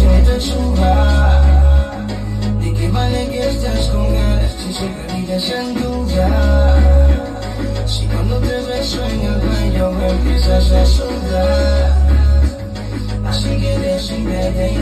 te De qué vale que estás con ganas si siempre vives en duda Si cuando te beso en el cuello me empiezas a sudar. Así que decídete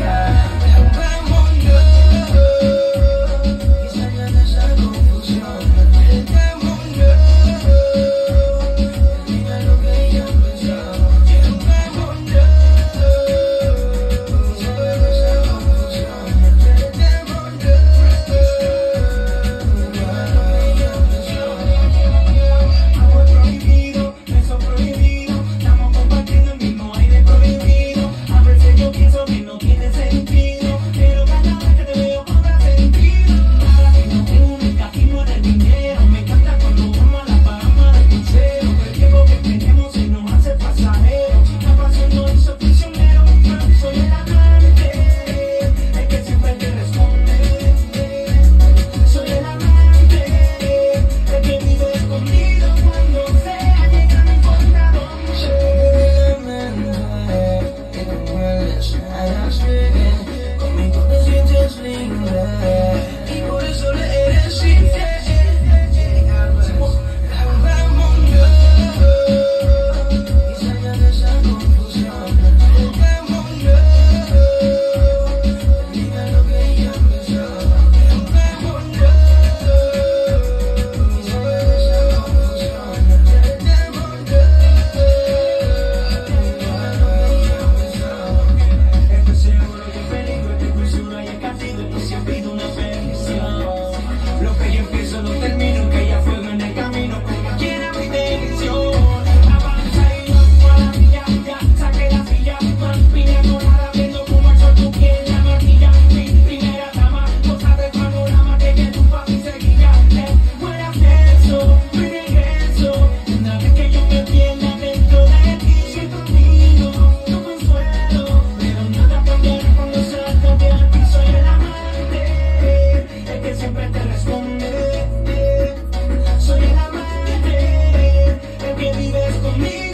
me.